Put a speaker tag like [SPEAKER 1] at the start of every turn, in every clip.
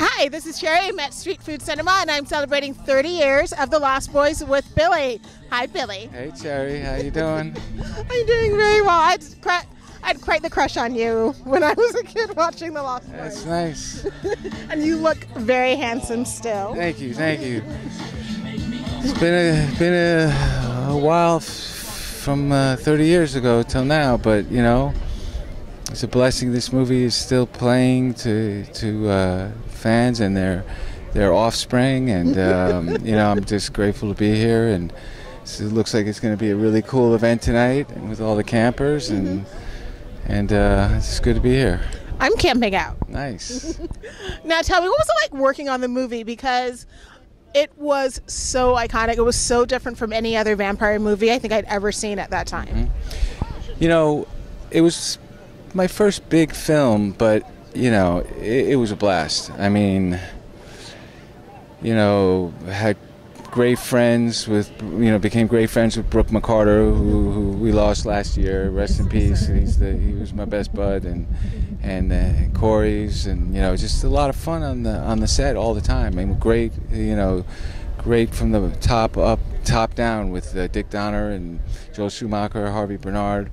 [SPEAKER 1] Hi, this is Cherry. I'm at Street Food Cinema, and I'm celebrating 30 years of The Lost Boys with Billy. Hi, Billy.
[SPEAKER 2] Hey, Cherry, how you doing?
[SPEAKER 1] I'm doing very well. I had, quite, I had quite the crush on you when I was a kid watching The Lost Boys.
[SPEAKER 2] That's nice.
[SPEAKER 1] and you look very handsome still.
[SPEAKER 2] Thank you, thank you. It's been a been a, a while f- from uh, 30 years ago till now, but you know, it's a blessing. This movie is still playing to to uh, fans and their their offspring, and um, you know, I'm just grateful to be here. And so it looks like it's going to be a really cool event tonight, with all the campers, and and uh, it's good to be here.
[SPEAKER 1] I'm camping out.
[SPEAKER 2] Nice.
[SPEAKER 1] Now, tell me, what was it like working on the movie? Because it was so iconic. It was so different from any other vampire movie I think I'd ever seen at that time.
[SPEAKER 2] You know, it was my first big film, but you know, it, it was a blast. I mean, you know, had great friends with, you know, became great friends with Brooke McCarter, who, who we lost last year. Rest in peace. He's the he was my best bud, and and uh, Corey's, and you know, just a lot of fun on the on the set all the time. Mean, great, you know, great from the top up, top down with uh, Dick Donner and Joel Schumacher, Harvey Bernhard.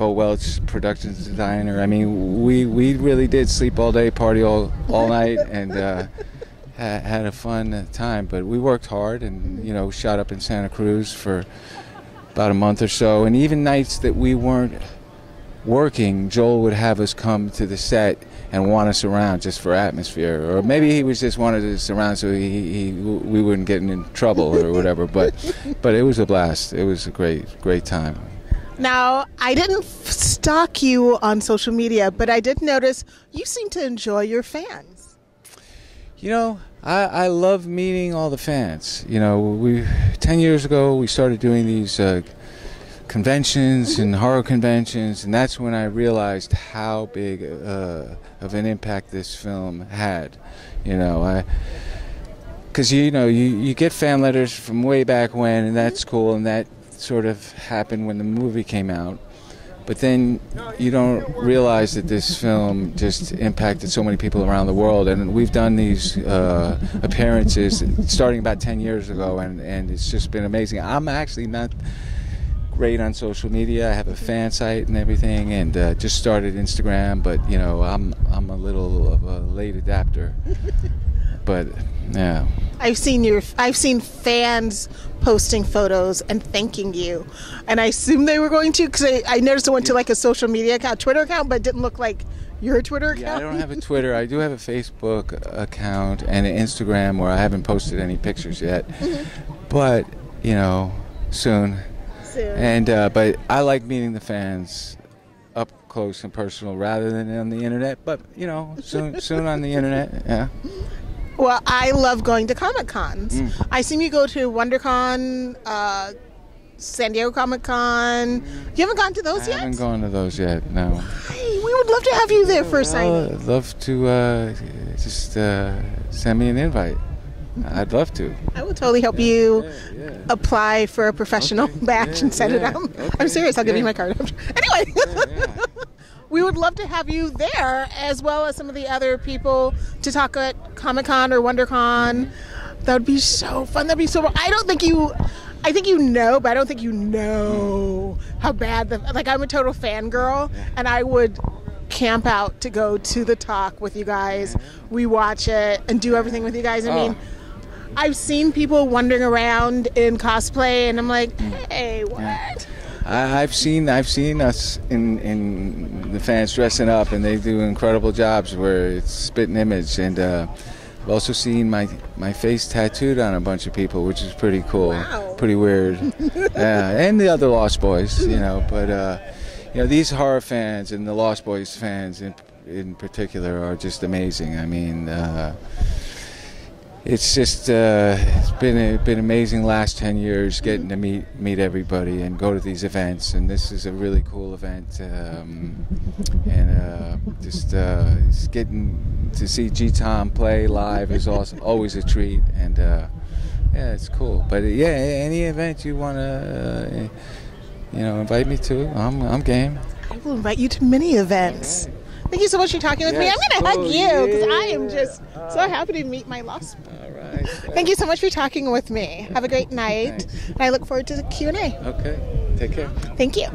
[SPEAKER 2] Bo Welch, production designer. I mean, we we really did sleep all day, party all all night, and uh, ha- had a fun time. But we worked hard, and you know, shot up in Santa Cruz for about a month or so. And even nights that we weren't working, Joel would have us come to the set and want us around just for atmosphere, or maybe he was just wanted us around so he, he we wouldn't get in trouble or whatever. But but it was a blast. It was a great great time.
[SPEAKER 1] Now, I didn't stalk you on social media, but I did notice you seem to enjoy your fans.
[SPEAKER 2] You know, I, I love meeting all the fans. You know, we ten years ago we started doing these uh, conventions and horror conventions, and that's when I realized how big uh, of an impact this film had. You know, I because you know you, you get fan letters from way back when, and that's cool, and that sort of happened when the movie came out. But then you don't realize that this film just impacted so many people around the world, and we've done these uh, appearances starting about 10 years ago, and, and it's just been amazing. I'm actually not great on social media. I have a fan site and everything, and uh, just started Instagram. But you know, I'm I'm a little of a late adapter. But yeah,
[SPEAKER 1] I've seen your I've seen fans posting photos and thanking you, and I assume they were going to because I, I noticed it went to like a social media account, Twitter account, but it didn't look like your Twitter account.
[SPEAKER 2] yeah. I don't have a Twitter. I do have a Facebook account and an Instagram where I haven't posted any pictures yet. But you know, soon.
[SPEAKER 1] Soon.
[SPEAKER 2] And uh, but I like meeting the fans up close and personal rather than on the internet. But you know, soon soon on the internet. Yeah.
[SPEAKER 1] Well, I love going to Comic Cons.
[SPEAKER 2] Mm.
[SPEAKER 1] I see you go to WonderCon, uh, San Diego Comic Con. You haven't gone to those
[SPEAKER 2] I
[SPEAKER 1] yet?
[SPEAKER 2] haven't gone to those yet. No.
[SPEAKER 1] Hey, we would love to have you there for a signing.
[SPEAKER 2] I'd love to uh, just uh, send me an invite. I'd love to.
[SPEAKER 1] I will totally help you
[SPEAKER 2] Yeah, yeah.
[SPEAKER 1] apply for a professional
[SPEAKER 2] Okay.
[SPEAKER 1] badge
[SPEAKER 2] Yeah,
[SPEAKER 1] and send it
[SPEAKER 2] yeah.
[SPEAKER 1] out.
[SPEAKER 2] Okay.
[SPEAKER 1] I'm serious. I'll give you my card. anyway,
[SPEAKER 2] yeah.
[SPEAKER 1] We would love to have you there as well as some of the other people to talk at Comic Con or WonderCon. That would be so fun. That'd be so. I don't think you. I think you know, but I don't think you know how bad the. Like I'm a total fangirl, and I would camp out to go to the talk with you guys. We watch it and do everything with you guys. I
[SPEAKER 2] Oh.
[SPEAKER 1] mean. I've seen people wandering around in cosplay, and I'm like, hey, what?
[SPEAKER 2] I, I've seen I've seen us in in the fans dressing up, and they do incredible jobs where it's spitting image, and uh, I've also seen my my face tattooed on a bunch of people, which is pretty cool,
[SPEAKER 1] Wow.
[SPEAKER 2] pretty weird. yeah, and the other Lost Boys, you know, but uh, you know these horror fans and the Lost Boys fans in in particular are just amazing. I mean. Uh, it's just uh, it's been been amazing last 10 years getting to meet meet everybody and go to these events and this is a really cool event um, and uh, just uh, just getting to see G Tom play live is awesome always a treat and uh, yeah it's cool but uh, yeah any event you want to uh, you know invite me to I'm I'm game
[SPEAKER 1] I will invite you to many events. Thank you so much for talking with me. I'm going to
[SPEAKER 2] Oh,
[SPEAKER 1] hug you because I am
[SPEAKER 2] yeah.
[SPEAKER 1] just so uh, happy to meet my lost.
[SPEAKER 2] All right.
[SPEAKER 1] Thank you so much for talking with me. Have a great night.
[SPEAKER 2] Thanks.
[SPEAKER 1] And I look forward to the Q&A.
[SPEAKER 2] Okay. Take care.
[SPEAKER 1] Thank you.